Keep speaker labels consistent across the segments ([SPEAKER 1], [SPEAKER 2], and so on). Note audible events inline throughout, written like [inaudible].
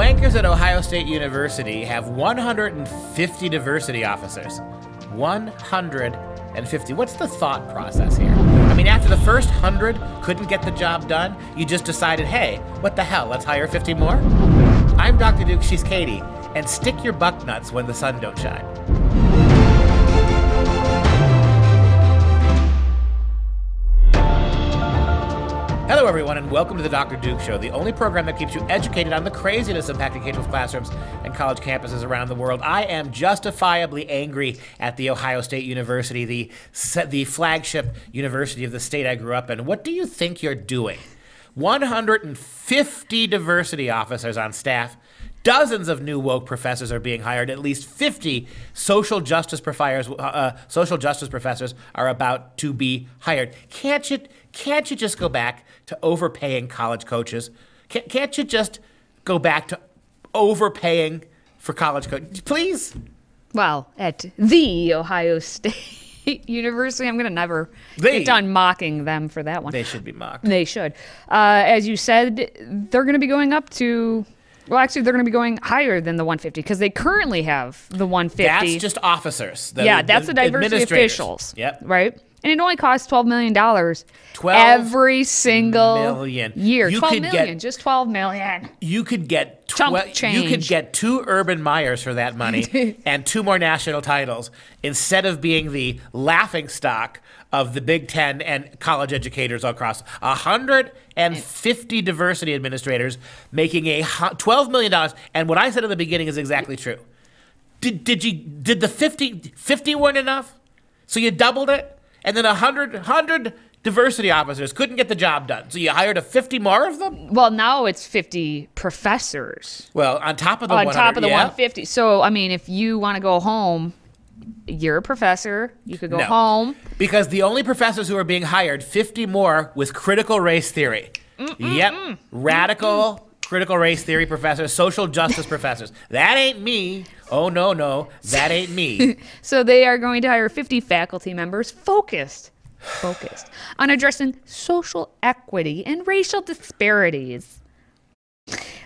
[SPEAKER 1] wankers at Ohio State University have 150 diversity officers. 150. What's the thought process here? I mean, after the first 100 couldn't get the job done, you just decided, hey, what the hell, let's hire 50 more? I'm Dr. Duke, she's Katie, and stick your buck nuts when the sun don't shine. Hello, everyone, and welcome to the Dr. Duke Show, the only program that keeps you educated on the craziness impacting K 12 classrooms and college campuses around the world. I am justifiably angry at the Ohio State University, the, the flagship university of the state I grew up in. What do you think you're doing? 150 diversity officers on staff. Dozens of new woke professors are being hired. At least 50 social justice professors, uh, uh, social justice professors are about to be hired. Can't you, can't you just go back to overpaying college coaches? Can't, can't you just go back to overpaying for college coaches? Please?
[SPEAKER 2] Well, at the Ohio State [laughs] University, I'm going to never
[SPEAKER 1] They-
[SPEAKER 2] get done mocking them for that one.
[SPEAKER 1] They should be mocked.
[SPEAKER 2] They should. Uh, as you said, they're going to be going up to. Well, actually, they're going to be going higher than the 150 because they currently have the 150.
[SPEAKER 1] That's just officers.
[SPEAKER 2] Yeah, that's the diversity officials.
[SPEAKER 1] Yep.
[SPEAKER 2] Right. And it only costs 12 million dollars
[SPEAKER 1] 12
[SPEAKER 2] every single
[SPEAKER 1] million.
[SPEAKER 2] year.
[SPEAKER 1] You
[SPEAKER 2] 12
[SPEAKER 1] could
[SPEAKER 2] million,
[SPEAKER 1] get-
[SPEAKER 2] just 12 million.
[SPEAKER 1] You could get
[SPEAKER 2] Chump
[SPEAKER 1] twe- you could get two Urban Meyers for that money [laughs] and two more national titles instead of being the laughing stock of the Big Ten and college educators across. 150 diversity administrators making a $12 million. And what I said at the beginning is exactly true. Did, did you did the 50 50 weren't enough? So you doubled it, and then 100, 100 diversity officers couldn't get the job done. So you hired a 50 more of them?
[SPEAKER 2] Well, now it's 50 professors
[SPEAKER 1] Well, on top of the
[SPEAKER 2] on top of the
[SPEAKER 1] yeah.
[SPEAKER 2] 150. So, I mean, if you want to go home, you're a professor. You could go
[SPEAKER 1] No.
[SPEAKER 2] home.
[SPEAKER 1] Because the only professors who are being hired, 50 more with critical race theory. Yep. Radical critical race theory professors, social justice [laughs] professors. That ain't me. Oh, no, no. That ain't me. [laughs]
[SPEAKER 2] So they are going to hire 50 faculty members focused, focused on addressing social equity and racial disparities.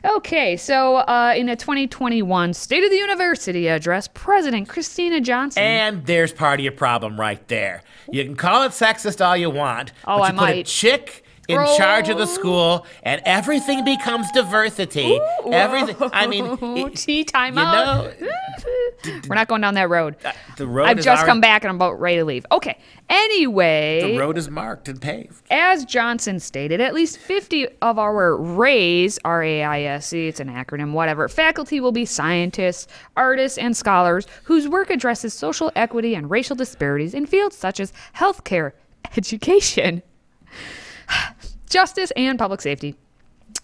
[SPEAKER 2] Okay, so uh, in a 2021 State of the University address, President Kristina Johnson.
[SPEAKER 1] and there's part of your problem right there. You can call it sexist all you want,
[SPEAKER 2] Oh,
[SPEAKER 1] but
[SPEAKER 2] I
[SPEAKER 1] you put a chick in charge of the school, and everything becomes diversity. Everything. I mean, [laughs] it-
[SPEAKER 2] tea time
[SPEAKER 1] you
[SPEAKER 2] out.
[SPEAKER 1] know, [laughs]
[SPEAKER 2] We're not going down that road.
[SPEAKER 1] Uh, the road
[SPEAKER 2] I've just
[SPEAKER 1] already-
[SPEAKER 2] come back and I'm about ready to leave. Okay. Anyway,
[SPEAKER 1] The road is marked and paved.
[SPEAKER 2] As Johnson stated, at least 50 of our RAISE, R A I S E, it's an acronym, whatever, faculty will be scientists, artists, and scholars whose work addresses social equity and racial disparities in fields such as healthcare, [laughs] education, [sighs] justice, and public safety.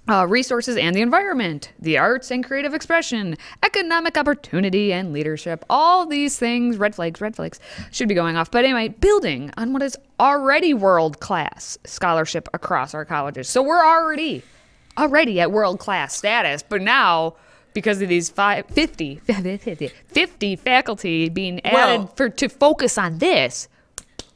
[SPEAKER 2] Uh, resources and the environment, the arts and creative expression, economic opportunity and leadership. All these things, red flags, red flags, should be going off. But anyway, building on what is already world class scholarship across our colleges. So we're already, already at world class status. But now, because of these five, [laughs] 50, 50 faculty being added
[SPEAKER 1] Well-
[SPEAKER 2] for to focus on this,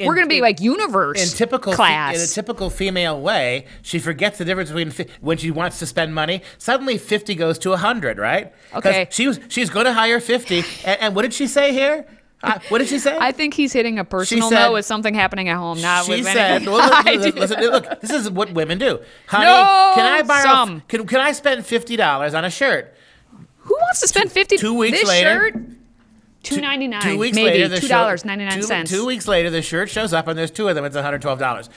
[SPEAKER 2] we're going to be
[SPEAKER 1] in-
[SPEAKER 2] like universe
[SPEAKER 1] in typical
[SPEAKER 2] class.
[SPEAKER 1] in a typical female way, she forgets the difference between fi- when she wants to spend money. Suddenly, fifty goes to hundred, right?
[SPEAKER 2] Okay.
[SPEAKER 1] She was she's going to hire fifty, and, and what did she say here? Uh, what did she say?
[SPEAKER 2] I think he's hitting a personal
[SPEAKER 1] said-
[SPEAKER 2] note with something happening at home, not
[SPEAKER 1] she
[SPEAKER 2] with
[SPEAKER 1] said, well, look, [laughs]
[SPEAKER 2] I
[SPEAKER 1] listen, look, this is what women do. Honey,
[SPEAKER 2] No,
[SPEAKER 1] can I borrow,
[SPEAKER 2] some.
[SPEAKER 1] can, can I spend $50 on a shirt?
[SPEAKER 2] Who wants to spend fifty?
[SPEAKER 1] two weeks
[SPEAKER 2] this
[SPEAKER 1] later-
[SPEAKER 2] Shirt, two ninety nine.
[SPEAKER 1] Two weeks
[SPEAKER 2] maybe,
[SPEAKER 1] later, the
[SPEAKER 2] two dollars ninety nine cents.
[SPEAKER 1] two- Two weeks later, the shirt shows up, and there's two of them. It's $112.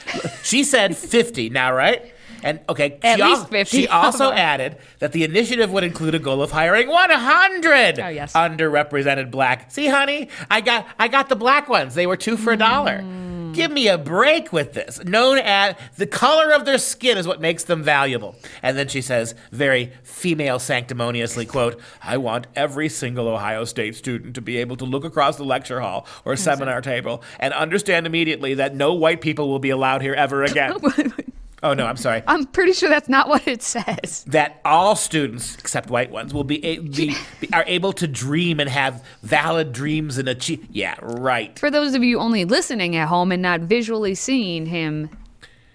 [SPEAKER 1] she said 50 now, right? And okay,
[SPEAKER 2] At
[SPEAKER 1] she
[SPEAKER 2] least
[SPEAKER 1] al-
[SPEAKER 2] 50
[SPEAKER 1] She [laughs] also added that the initiative would include a goal of hiring 100
[SPEAKER 2] Oh, yes.
[SPEAKER 1] underrepresented black. See, honey, I got I got the black ones. They were two for a dollar.
[SPEAKER 2] Mm.
[SPEAKER 1] Give me a break with this. Known as the color of their skin is what makes them valuable. And then she says, very female sanctimoniously, quote, I want every single Ohio State student to be able to look across the lecture hall or seminar table and understand immediately that no white people will be allowed here ever [laughs] again. [laughs] oh no, I'm sorry.
[SPEAKER 2] I'm pretty sure that's not what it says.
[SPEAKER 1] That all students, except white ones, will be, a- be, be are able to dream and have valid dreams and achieve. Yeah, right.
[SPEAKER 2] For those of you only listening at home and not visually seeing him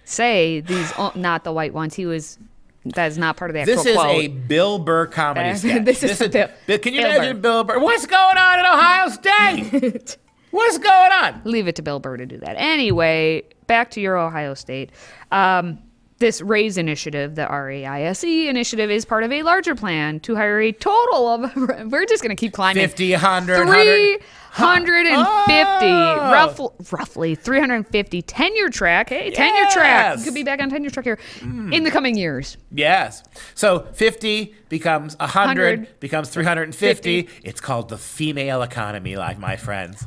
[SPEAKER 2] say these, not the white ones, he was That is not part of the actual
[SPEAKER 1] This is
[SPEAKER 2] quote.
[SPEAKER 1] a Bill Burr comedy [laughs] sketch.
[SPEAKER 2] this is a Bill-
[SPEAKER 1] Bill- Can you
[SPEAKER 2] Bill
[SPEAKER 1] imagine
[SPEAKER 2] Burr.
[SPEAKER 1] Bill Burr? What's going on in Ohio State? [laughs] What's going on?
[SPEAKER 2] Leave it to Bill Burr to do that. Anyway, back to your Ohio State. Um, this RAISE initiative, the RAISE E initiative, is part of a larger plan to hire a total of, [laughs] we're just going to keep climbing.
[SPEAKER 1] 50, 100,
[SPEAKER 2] 350,
[SPEAKER 1] Oh.
[SPEAKER 2] roughly, roughly 350 tenure track. Hey, tenure track.
[SPEAKER 1] Yes.
[SPEAKER 2] You could be back on tenure track here in the coming years.
[SPEAKER 1] Yes. So 50 becomes 100,
[SPEAKER 2] 100,
[SPEAKER 1] becomes 350. It's called the female economy, like my friends.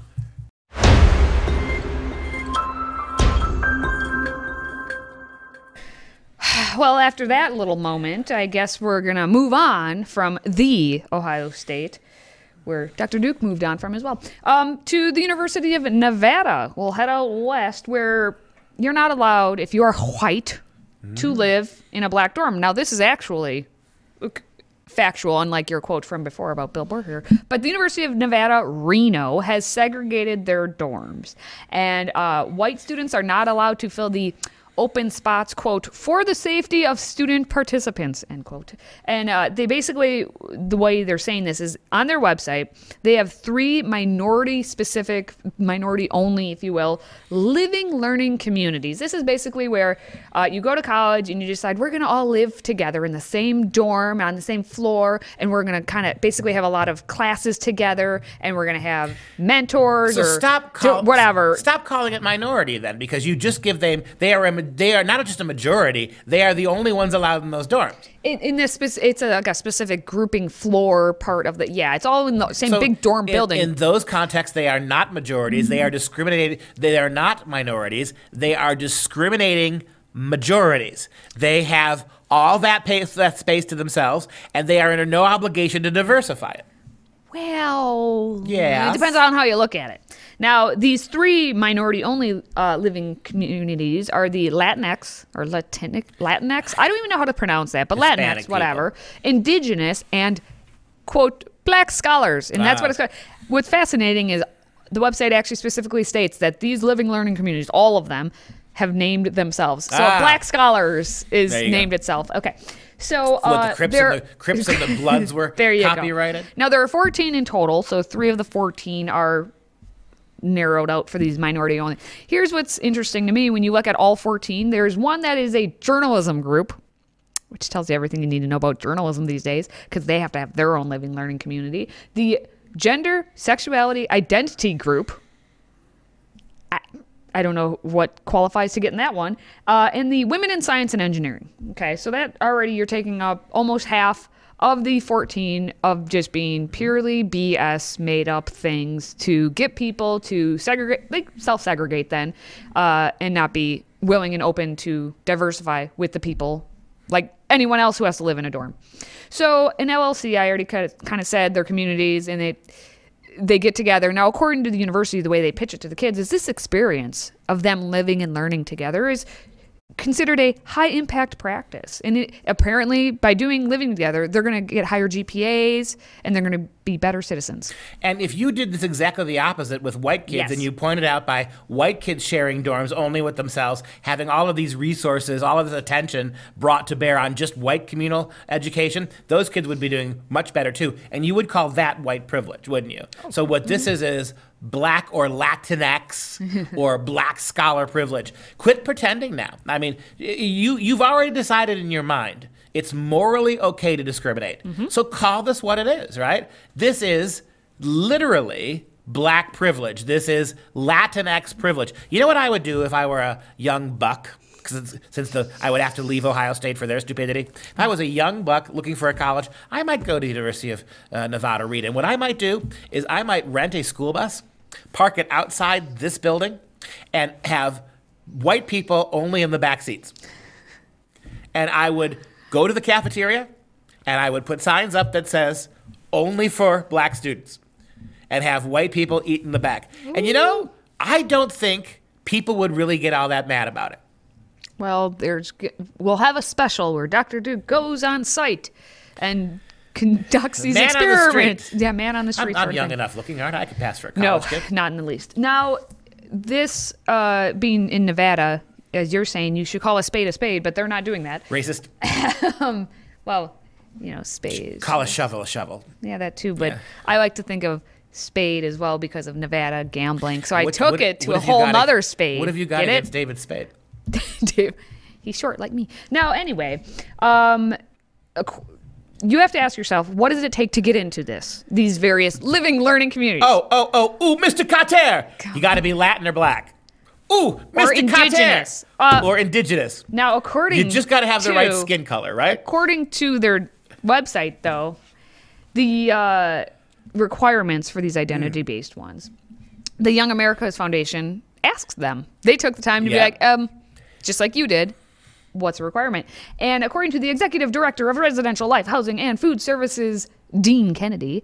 [SPEAKER 1] [sighs]
[SPEAKER 2] Well, after that little moment, I guess we're going to move on from the Ohio State, where Dr. Duke moved on from as well, um, to the University of Nevada. We'll head out west, where you're not allowed, if you are white, to live in a black dorm. Now, this is actually factual, unlike your quote from before about Bill Burr here. But the University of Nevada, Reno, has segregated their dorms. And uh, white students are not allowed to fill the open spots, quote, for the safety of student participants, end quote. And uh, they basically, the way they're saying this is on their website, they have three minority specific, minority only, if you will, living learning communities. This is basically where uh, you go to college and you decide we're going to all live together in the same dorm, on the same floor, and we're going to kind of basically have a lot of classes together, and we're going to have mentors
[SPEAKER 1] So
[SPEAKER 2] or
[SPEAKER 1] stop
[SPEAKER 2] whatever.
[SPEAKER 1] Stop calling it minority then, because you just give them. They are a, they are not just a majority. They are the only ones allowed in those dorms.
[SPEAKER 2] In, in this, it's a, like a specific grouping floor part of the. Yeah, it's all in the same
[SPEAKER 1] So
[SPEAKER 2] big dorm
[SPEAKER 1] in-
[SPEAKER 2] building.
[SPEAKER 1] In those contexts, they are not majorities. They are mm-hmm. discriminated. They are not minorities. They are discriminating majorities. They have all that, pace, that space to themselves, and they are under no obligation to diversify it.
[SPEAKER 2] Well,
[SPEAKER 1] yeah,
[SPEAKER 2] It depends on how you look at it. Now, these three minority only uh, living communities are the Latinx or Latinx, Latinx. I don't even know how to pronounce that, but
[SPEAKER 1] Hispanic
[SPEAKER 2] Latinx, whatever. Indigenous and quote black scholars, and that's what it's called. What's fascinating is the website actually specifically states that these living learning communities, all of them, have named themselves. So
[SPEAKER 1] Ah.
[SPEAKER 2] Black Scholars is named
[SPEAKER 1] go.
[SPEAKER 2] itself. Okay. So
[SPEAKER 1] What
[SPEAKER 2] uh,
[SPEAKER 1] the Crips
[SPEAKER 2] they're-
[SPEAKER 1] and the Crips and the Bloods [laughs] were
[SPEAKER 2] there you
[SPEAKER 1] copyrighted.
[SPEAKER 2] go. Now there are 14 in total, so three of the 14 are narrowed out for these minority only. Here's what's interesting to me when you look at all 14, there's one that is a journalism group, which tells you everything you need to know about journalism these days because they have to have their own living learning community. The gender, sexuality, identity group. I, don't know what qualifies to get in that one. Uh, and the women in science and engineering. Okay, so that already you're taking up almost half of the 14 of just being purely BS made up things to get people to segregate, like self segregate then, uh, and not be willing and open to diversify with the people like anyone else who has to live in a dorm. So in LLC, I already kind of, kind of said their communities and they they get together. Now, according to the university, the way they pitch it to the kids is this experience of them living and learning together is considered a high impact practice. And it, apparently, by doing living together, they're going to get higher GPAs and they're going to be better citizens.
[SPEAKER 1] And if you did this exactly the opposite with white kids,
[SPEAKER 2] Yes.
[SPEAKER 1] and you pointed out by white kids sharing dorms only with themselves, having all of these resources, all of this attention brought to bear on just white communal education, those kids would be doing much better too. And you would call that white privilege, wouldn't you? So what this is is black or Latinx [laughs] or black scholar privilege. Quit pretending now. I mean, you you've already decided in your mind it's morally okay to discriminate. So call this what it is, right? This is literally black privilege. This is Latinx privilege. You know what I would do if I were a young buck? it's- Since the I would have to leave Ohio State for their stupidity. If I was a young buck looking for a college, I might go to the University of uh, Nevada, Reno. And what I might do is I might rent a school bus, park it outside this building, and have white people only in the back seats and I would go to the cafeteria and I would put signs up that says only for black students and have white people eat in the back. And you know, I don't think people would really get all that mad about it.
[SPEAKER 2] Well, there's we'll have a special where Dr. Duke goes on site and conducts these
[SPEAKER 1] Man on the
[SPEAKER 2] experiments.
[SPEAKER 1] street.
[SPEAKER 2] Yeah, man on the
[SPEAKER 1] I'm,
[SPEAKER 2] street.
[SPEAKER 1] I'm
[SPEAKER 2] sort
[SPEAKER 1] young
[SPEAKER 2] thing.
[SPEAKER 1] enough looking, aren't I? I could pass for a college No, kid. [laughs]
[SPEAKER 2] not in the least. Now, this uh, being in Nevada, as you're saying, you should call a spade a spade, but they're not doing that.
[SPEAKER 1] Racist. [laughs]
[SPEAKER 2] Well, you know, spade.
[SPEAKER 1] Call a shovel a shovel.
[SPEAKER 2] Yeah, that too. But
[SPEAKER 1] Yeah.
[SPEAKER 2] I like to think of spade as well because of Nevada gambling. So I
[SPEAKER 1] What-
[SPEAKER 2] took
[SPEAKER 1] what-
[SPEAKER 2] it to a whole nother spade.
[SPEAKER 1] What have you got
[SPEAKER 2] Get
[SPEAKER 1] against
[SPEAKER 2] it?
[SPEAKER 1] David Spade? [laughs]
[SPEAKER 2] Dave, he's short like me. Now, anyway, um, ac- you have to ask yourself, what does it take to get into this? These various living learning communities.
[SPEAKER 1] Oh, oh, oh, ooh, Mr. Carter. You got to be Latin or black. Ooh, Mr.
[SPEAKER 2] indigenous. Uh,
[SPEAKER 1] or indigenous.
[SPEAKER 2] Now, according
[SPEAKER 1] You just got to have the right skin color, right?
[SPEAKER 2] According to their website, though, the uh, requirements for these identity-based
[SPEAKER 1] Hmm.
[SPEAKER 2] ones, the Young America's Foundation asks them. They took the time to
[SPEAKER 1] Yeah.
[SPEAKER 2] be like, um, just like you did. What's a requirement? And according to the executive director of Residential Life, Housing, and Food Services, Dean Kennedy,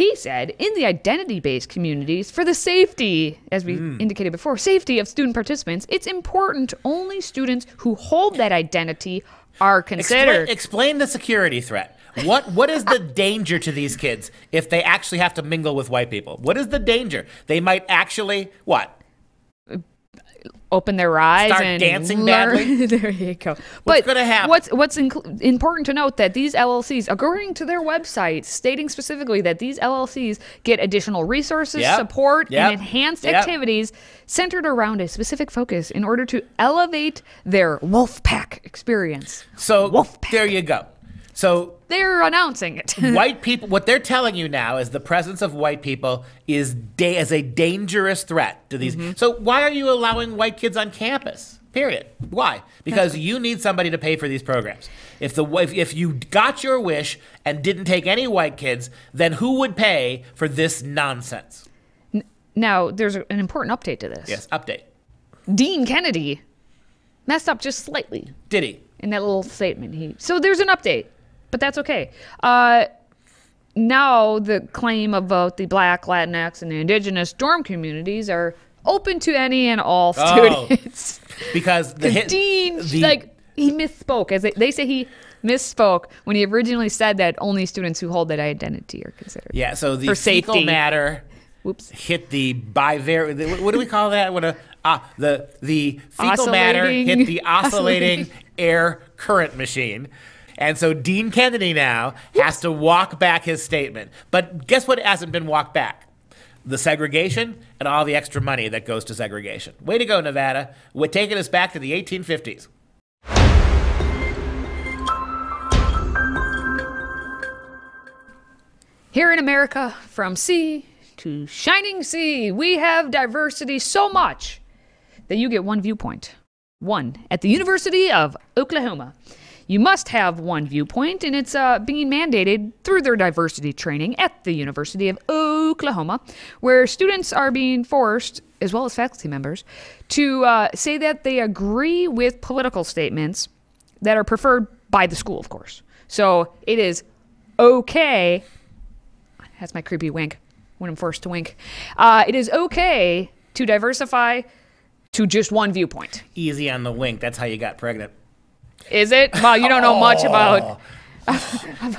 [SPEAKER 2] he said in the identity based communities, for the safety, as we
[SPEAKER 1] Hmm.
[SPEAKER 2] indicated before, safety of student participants, it's important only students who hold that identity are considered.
[SPEAKER 1] Explain, explain the security threat. What what is the danger to these kids if they actually have to mingle with white people? What is the danger? They might actually what?
[SPEAKER 2] Open their eyes
[SPEAKER 1] Start
[SPEAKER 2] and
[SPEAKER 1] dancing badly? [laughs]
[SPEAKER 2] there you go.
[SPEAKER 1] What's
[SPEAKER 2] but? What's what's inc- important to note that these LLCs, according to their website, stating specifically that these LLCs get additional resources,
[SPEAKER 1] Yep.
[SPEAKER 2] support,
[SPEAKER 1] Yep.
[SPEAKER 2] and enhanced
[SPEAKER 1] Yep.
[SPEAKER 2] activities centered around a specific focus in order to elevate their wolf pack experience.
[SPEAKER 1] So
[SPEAKER 2] Wolf pack.
[SPEAKER 1] there you go. So
[SPEAKER 2] They're announcing it. [laughs]
[SPEAKER 1] white people what they're telling you now is the presence of white people is da- is a dangerous threat to these
[SPEAKER 2] Mm-hmm.
[SPEAKER 1] so why are you allowing white kids on campus period why because you need somebody to pay for these programs if the if, if you got your wish and didn't take any white kids then who would pay for this nonsense
[SPEAKER 2] now, there's an important update to this.
[SPEAKER 1] yes update
[SPEAKER 2] Dean Kennedy messed up just slightly.
[SPEAKER 1] did he
[SPEAKER 2] in that little statement. He so there's an update, but that's okay. Uh, now the claim about the Black, Latinx, and the Indigenous dorm communities are open to any and all
[SPEAKER 1] Oh.
[SPEAKER 2] students. [laughs]
[SPEAKER 1] because the hit
[SPEAKER 2] Dean,
[SPEAKER 1] the,
[SPEAKER 2] like he misspoke, as they, they say he misspoke when he originally said that only students who hold that identity are considered.
[SPEAKER 1] yeah so the fecal
[SPEAKER 2] safety.
[SPEAKER 1] matter
[SPEAKER 2] Whoops.
[SPEAKER 1] hit the bivar what do we call that What a ah the the fecal matter hit the oscillating. [laughs] air current machine and so Dean Kennedy now has to walk back his statement. But guess what hasn't been walked back? The segregation and all the extra money that goes to segregation. Way to go Nevada. We're taking us back to the 1850s
[SPEAKER 2] Here in America, from sea to shining sea, we have diversity so much that you get one viewpoint. One at the University of Oklahoma. You must have one viewpoint, and it's uh, being mandated through their diversity training at the University of Oklahoma, where students are being forced, as well as faculty members, to uh, say that they agree with political statements that are preferred by the school, of course. So it is okay that's my creepy wink when I'm forced to wink. Uh, it is okay to diversify to just one viewpoint.
[SPEAKER 1] easy on the wink that's how you got pregnant
[SPEAKER 2] Is it? Well, you don't know much about,
[SPEAKER 1] Oh.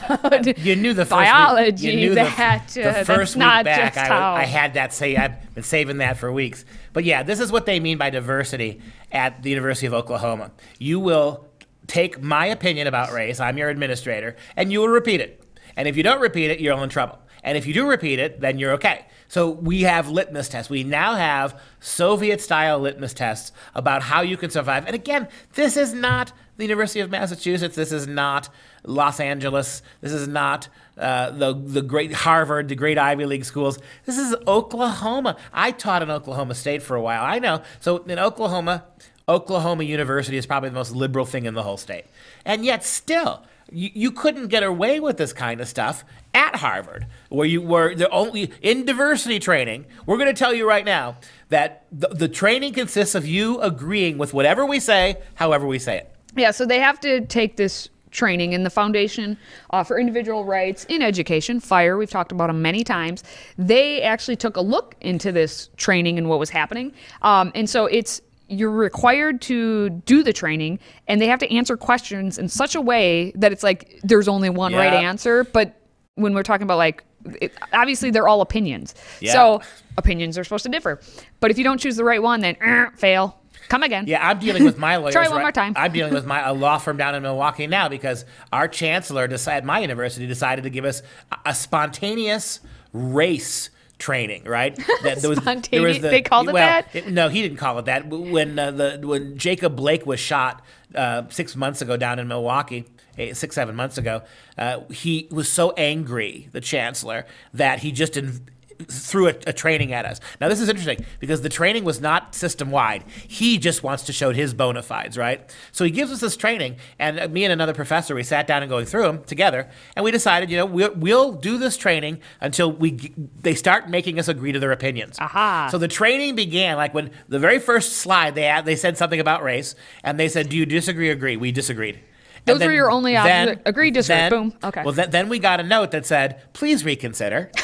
[SPEAKER 2] about
[SPEAKER 1] You knew the first
[SPEAKER 2] biology.
[SPEAKER 1] Week, you knew
[SPEAKER 2] that
[SPEAKER 1] the,
[SPEAKER 2] uh,
[SPEAKER 1] the first
[SPEAKER 2] that's not
[SPEAKER 1] week back. I,
[SPEAKER 2] how.
[SPEAKER 1] I had that say. I've been saving that for weeks. But yeah, this is what they mean by diversity at the University of Oklahoma. You will take my opinion about race. I'm your administrator, and you will repeat it. And if you don't repeat it, you're all in trouble. And if you do repeat it, then you're okay. So we have litmus tests. We now have Soviet style litmus tests about how you can survive. And again, this is not the University of Massachusetts. This is not Los Angeles. This is not uh, the, the great Harvard, the great Ivy League schools. This is Oklahoma. I taught in Oklahoma State for a while. I know. So in Oklahoma, Oklahoma University is probably the most liberal thing in the whole state. And yet, still, you, you couldn't get away with this kind of stuff at Harvard, where you were the only in diversity training. We're going to tell you right now that the, the training consists of you agreeing with whatever we say, however we say it.
[SPEAKER 2] Yeah, so they have to take this training in the Foundation uh, for Individual Rights in Education, FIRE. We've talked about them many times. They actually took a look into this training and what was happening. Um, and so it's you're required to do the training and they have to answer questions in such a way that it's like there's only one right answer. But when we're talking about like, it, obviously they're all opinions.
[SPEAKER 1] Yeah.
[SPEAKER 2] So opinions are supposed to differ. But if you don't choose the right one, then eh, fail. Come again.
[SPEAKER 1] Yeah, I'm dealing with my [laughs] lawyers.
[SPEAKER 2] Try one
[SPEAKER 1] right-
[SPEAKER 2] more time.
[SPEAKER 1] I'm dealing with my a law firm down in Milwaukee now because our chancellor decided, my university decided to give us a, a spontaneous race training. Right? [laughs] That was
[SPEAKER 2] Spontaneous- they called it
[SPEAKER 1] well,
[SPEAKER 2] that?
[SPEAKER 1] no, he didn't call it that. When uh, the when Jacob Blake was shot uh, six months ago down in Milwaukee, eh, six seven months ago, uh, he was so angry, the chancellor, that he just. In, threw a, a training at us. Now this is interesting because the training was not system wide. He just wants to show his bona fides, right? So he gives us this training, and uh, me and another professor we sat down and going through them together, and we decided, you know, we'll, we'll do this training until we they start making us agree to their opinions.
[SPEAKER 2] Aha.
[SPEAKER 1] So the training began like when the very first slide they had, they said something about race, and they said, "Do you disagree? or Agree?" We disagreed. And
[SPEAKER 2] Those were your only options. Agree, disagree.
[SPEAKER 1] then-
[SPEAKER 2] Boom. Okay.
[SPEAKER 1] Well, then, then we got a note that said, "Please reconsider." [laughs]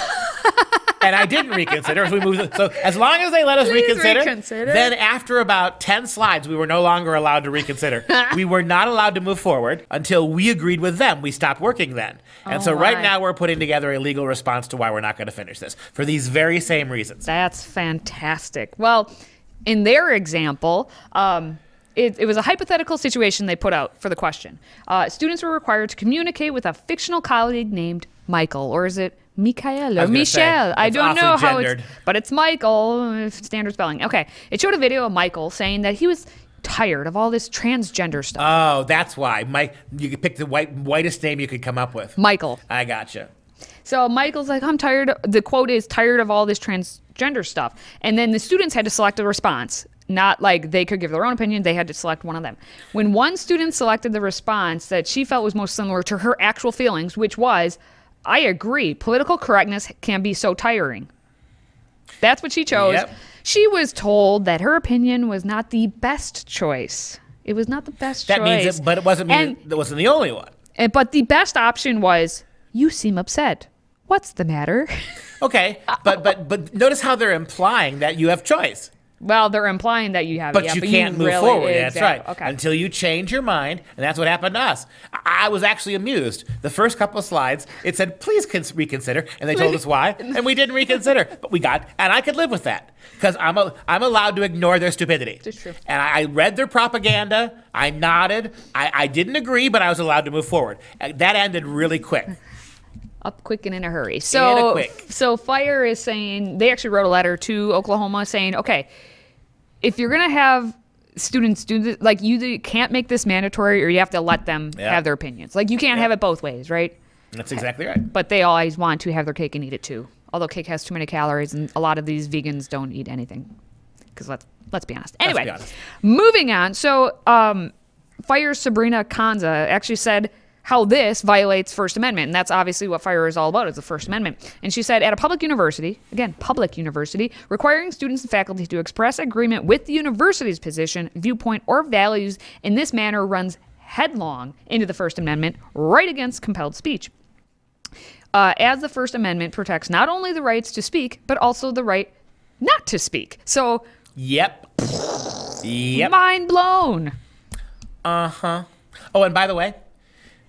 [SPEAKER 1] and I didn't reconsider. As we moved, so as long as they let us reconsider,
[SPEAKER 2] reconsider.
[SPEAKER 1] then after about ten slides, we were no longer allowed to reconsider. [laughs] we were not allowed to move forward until we agreed with them. We stopped working then, and
[SPEAKER 2] Oh,
[SPEAKER 1] so right
[SPEAKER 2] my.
[SPEAKER 1] now we're putting together a legal response to why we're not going to finish this for these very same reasons.
[SPEAKER 2] That's fantastic. Well, in their example, um, it, it was a hypothetical situation they put out for the question. Uh, students were required to communicate with a fictional colleague named Michael, or is it Michael or
[SPEAKER 1] say,
[SPEAKER 2] Michelle? I don't know how it's,
[SPEAKER 1] gendered.
[SPEAKER 2] but it's Michael, uh, standard spelling. Okay, it showed a video of Michael saying that he was tired of all this transgender stuff.
[SPEAKER 1] Oh, that's why. Mike, you could pick the white, whitest name you could come up with.
[SPEAKER 2] Michael.
[SPEAKER 1] I gotcha.
[SPEAKER 2] So Michael's like, I'm tired. The quote is tired of all this transgender stuff. And then the students had to select a response. Not like they could give their own opinion, they had to select one of them. When one student selected the response that she felt was most similar to her actual feelings, which was, I agree, political correctness can be so tiring. That's what she chose.
[SPEAKER 1] Yep.
[SPEAKER 2] She was told that her opinion was not the best choice. It was not the best
[SPEAKER 1] That
[SPEAKER 2] choice.
[SPEAKER 1] means, it, but it wasn't. Mean, that wasn't the only one.
[SPEAKER 2] and- but the best option was, you seem upset. What's the matter? [laughs]
[SPEAKER 1] Okay, but but but notice how they're implying that you have choice.
[SPEAKER 2] Well, they're implying that you have,
[SPEAKER 1] But
[SPEAKER 2] yeah,
[SPEAKER 1] you can't move
[SPEAKER 2] really-
[SPEAKER 1] forward. That's right.
[SPEAKER 2] Okay.
[SPEAKER 1] Until you change your mind, and that's what happened to us. I, was actually amused. The first couple of slides, it said, "Please cons- reconsider," and they told us why, [laughs] and we didn't reconsider. But we got, and I could live with that because I'm a, I'm allowed to ignore their stupidity.
[SPEAKER 2] That's true.
[SPEAKER 1] And I, I read their propaganda. I nodded. I, I didn't agree, but I was allowed to move forward. That ended really quick.
[SPEAKER 2] Up quick and in a hurry. So,
[SPEAKER 1] quick.
[SPEAKER 2] so Fire is saying they actually wrote a letter to Oklahoma saying, okay, if you're gonna have students do this, like you can't make this mandatory or you have to let them
[SPEAKER 1] Yeah.
[SPEAKER 2] have their opinions. Like you can't have it both ways, right?
[SPEAKER 1] That's exactly right.
[SPEAKER 2] But they always want to have their cake and eat it too. Although cake has too many calories, and a lot of these vegans don't eat anything. Because let's let's be honest. Anyway,
[SPEAKER 1] be honest.
[SPEAKER 2] moving on. So, um, Fire Sabrina Conza actually said how this violates First Amendment, and that's obviously what Fire is all about is the First Amendment. And she said at a public university, again, public university, requiring students and faculty to express agreement with the university's position, viewpoint, or values in this manner runs headlong into the First Amendment, right against compelled speech uh, as the First Amendment protects not only the rights to speak, but also the right not to speak. So,
[SPEAKER 1] Yep. Yep.
[SPEAKER 2] mind blown. Uh huh.
[SPEAKER 1] Oh, and by the way,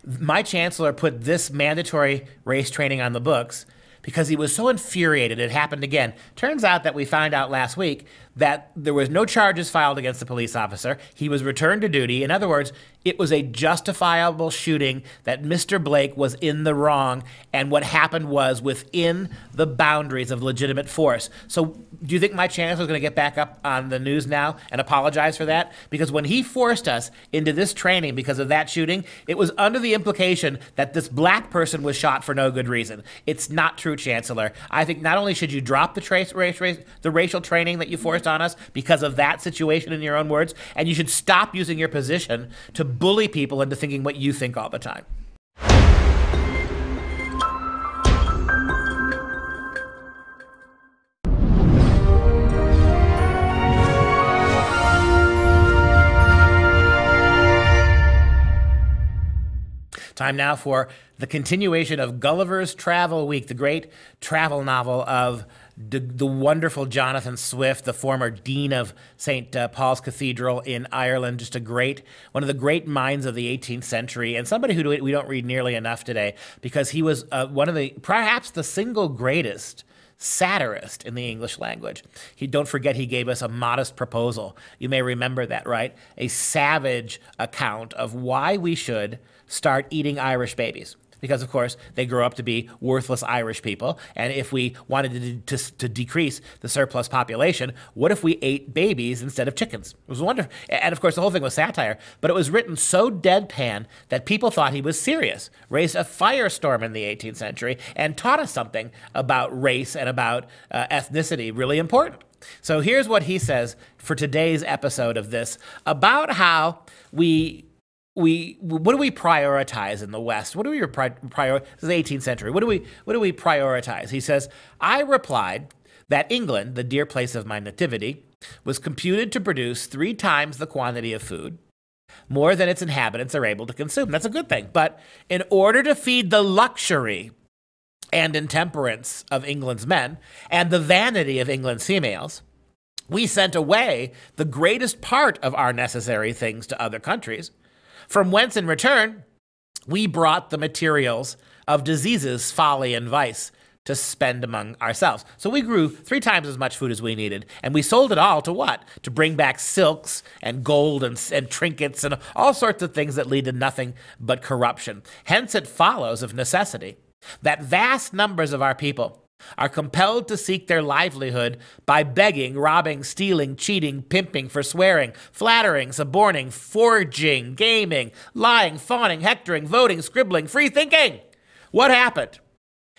[SPEAKER 1] my chancellor put this mandatory race training on the books because he was so infuriated it happened again. Turns out that we found out last week that there was no charges filed against the police officer. He was returned to duty. In other words, it was a justifiable shooting that Mr. Blake was in the wrong and what happened was within the boundaries of legitimate force. So, do you think my chancellor is going to get back up on the news now and apologize for that? Because when he forced us into this training because of that shooting, it was under the implication that this black person was shot for no good reason. It's not true, Chancellor. I think not only should you drop the trace, race, race, the racial training that you forced on us because of that situation, in your own words, and you should stop using your position to bully people into thinking what you think all the time. Time now for the continuation of Gulliver's Travel Week, the great travel novel of d- the wonderful Jonathan Swift, the former dean of St. Uh, Paul's Cathedral in Ireland. Just a great, one of the great minds of the 18th century, and somebody who we don't read nearly enough today because he was uh, one of the, perhaps the single greatest satirist in the English language. He, don't forget, he gave us a modest proposal. You may remember that, right? A savage account of why we should start eating Irish babies because, of course, they grow up to be worthless Irish people. And if we wanted to, to, to, decrease the surplus population, what if we ate babies instead of chickens? It was wonderful. And, of course, the whole thing was satire, but it was written so deadpan that people thought he was serious, raised a firestorm in the 18th century, and taught us something about race and about uh, ethnicity, really important. So here's what he says for today's episode of this about how we we what do we prioritize in the West? What do we pri- prior? This is the 18th century. What do we what do we prioritize? He says, I replied that England, the dear place of my nativity, was computed to produce three times the quantity of food, more than its inhabitants are able to consume. That's a good thing. But in order to feed the luxury and intemperance of England's men and the vanity of England's females, we sent away the greatest part of our necessary things to other countries from whence in return we brought the materials of diseases, folly, and vice to spend among ourselves. So we grew three times as much food as we needed, and we sold it all to what? To bring back silks and gold and, and trinkets and all sorts of things that lead to nothing but corruption. Hence, it follows of necessity that vast numbers of our people are compelled to seek their livelihood by begging, robbing, stealing, cheating, pimping, forswearing, flattering, suborning, forging, gaming, lying, fawning, hectoring, voting, scribbling, free thinking. What happened?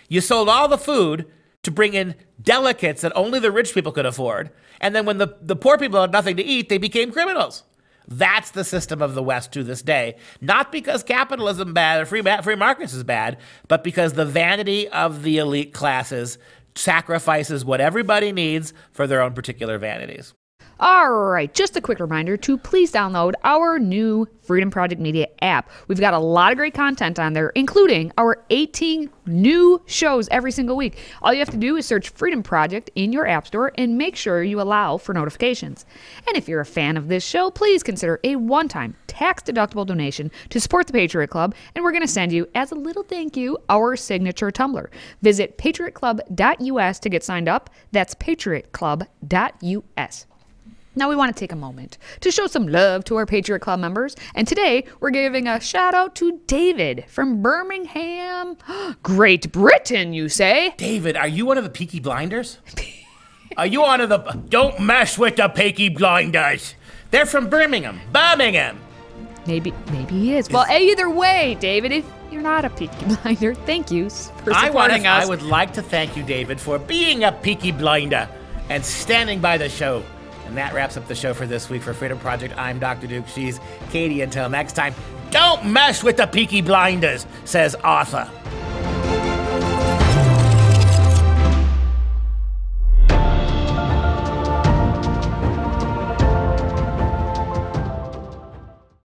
[SPEAKER 1] You sold all the food to bring in delicates that only the rich people could afford. And then when the, the poor people had nothing to eat, they became criminals. That's the system of the West to this day. Not because capitalism bad or free, free markets is bad, but because the vanity of the elite classes sacrifices what everybody needs for their own particular vanities.
[SPEAKER 2] All right, just a quick reminder to please download our new Freedom Project Media app. We've got a lot of great content on there, including our 18 new shows every single week. All you have to do is search Freedom Project in your App Store and make sure you allow for notifications. And if you're a fan of this show, please consider a one time tax deductible donation to support the Patriot Club, and we're going to send you, as a little thank you, our signature tumbler. Visit patriotclub.us to get signed up. That's patriotclub.us. Now, we want to take a moment to show some love to our Patriot Club members, and today we're giving a shout out to David from Birmingham, [gasps] Great Britain, you say?
[SPEAKER 1] David, are you one of the Peaky Blinders? are you one of the. Don't mess with the Peaky Blinders! They're from Birmingham. Birmingham!
[SPEAKER 2] Maybe, maybe he is. Well, either way, David, if you're not a Peaky [laughs] Blinder, thank you for supporting
[SPEAKER 1] I
[SPEAKER 2] us.
[SPEAKER 1] I would like to thank you, David, for being a Peaky Blinder and standing by the show. And that wraps up the show for this week for Freedom Project. I'm Dr. Duke. She's Katie. Until next time, don't mess with the Peaky Blinders, says Arthur.